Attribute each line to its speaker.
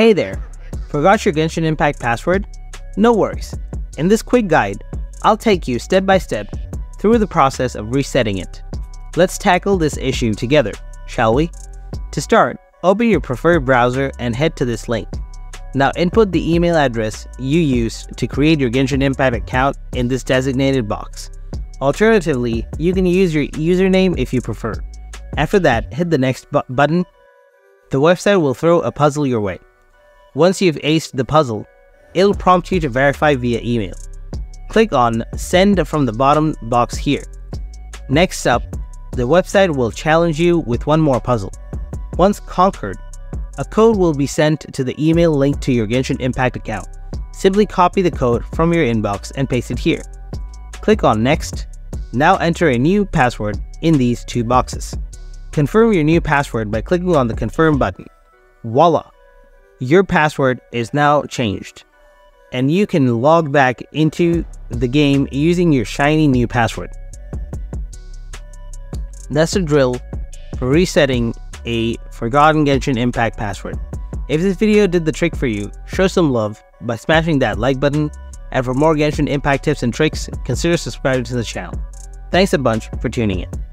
Speaker 1: Hey there, forgot your Genshin Impact password? No worries. In this quick guide, I'll take you step by step through the process of resetting it. Let's tackle this issue together, shall we? To start, open your preferred browser and head to this link. Now input the email address you used to create your Genshin Impact account in this designated box. Alternatively, you can use your username if you prefer. After that, hit the next bu button. The website will throw a puzzle your way. Once you've aced the puzzle, it'll prompt you to verify via email. Click on Send from the bottom box here. Next up, the website will challenge you with one more puzzle. Once conquered, a code will be sent to the email linked to your Genshin Impact account. Simply copy the code from your inbox and paste it here. Click on Next. Now enter a new password in these two boxes. Confirm your new password by clicking on the Confirm button. Voila! Your password is now changed, and you can log back into the game using your shiny new password. That's the drill for resetting a forgotten Genshin Impact password. If this video did the trick for you, show some love by smashing that like button, and for more Genshin Impact tips and tricks, consider subscribing to the channel. Thanks a bunch for tuning in.